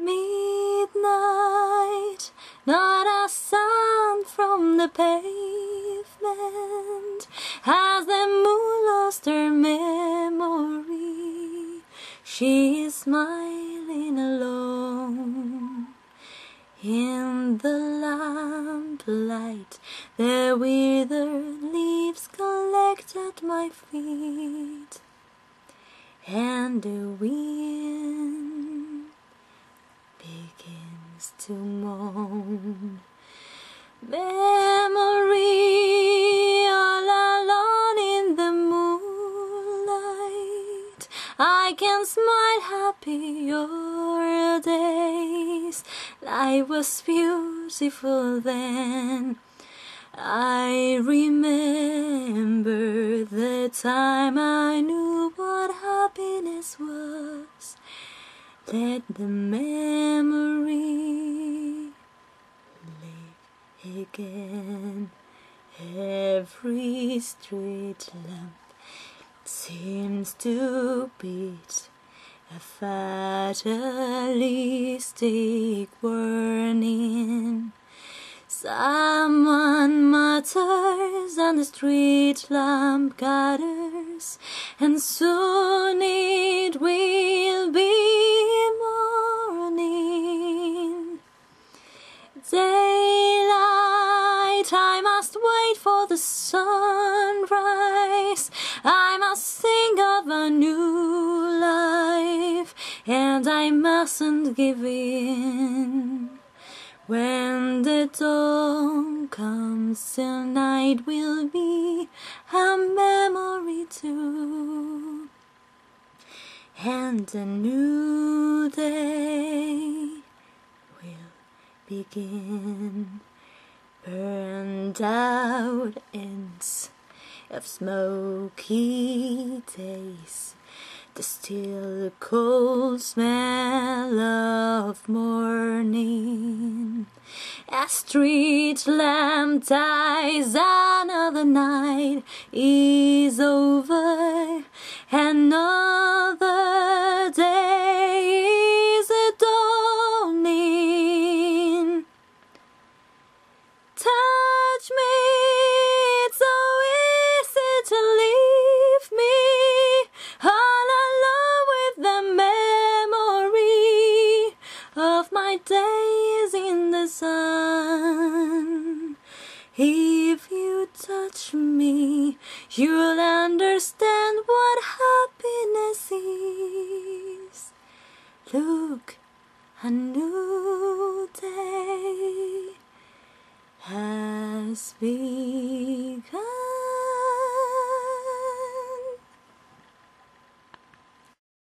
midnight, not a sound from the pavement. Has the moon lost her memory? She is smiling alone. In the lamplight, the withered leaves collect at my feet, and the wind begins to moan. Memory, all alone in the moonlight, I can smile happy your days. Life was beautiful then. I remember the time I knew what happiness was. Let the memory again. Every street lamp seems to beat a fatalistic warning. Someone mutters and the street lamp gathers, and soon it will sunrise. I must think of a new life, and I mustn't give in. When the dawn comes, the night will be a memory too, and a new day will begin. Burned out ends of smoky days, the still cold smell of morning. A street lamp dies, another night is over, another sun. If you touch me, you'll understand what happiness is. Look, a new day has begun.